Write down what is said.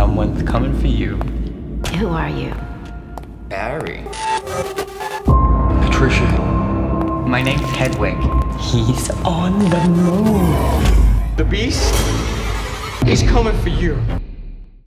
Someone's coming for you. Who are you? Barry. Patricia. My name's Hedwig. He's on the move. The beast is coming for you.